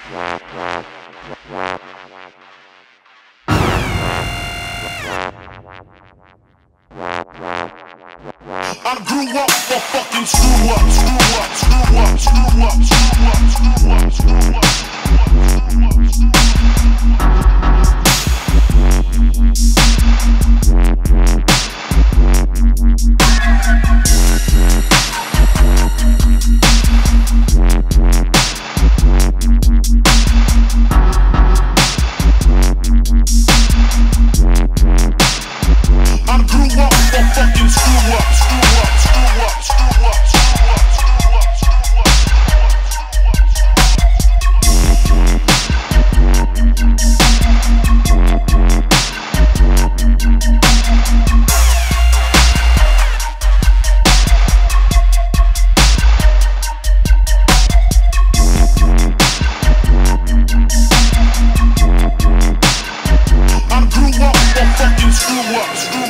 I grew up for fucking screw up, screw up, screw up, screw up, screw up, screw up, screw up, screw up, screw up, screw up. Flux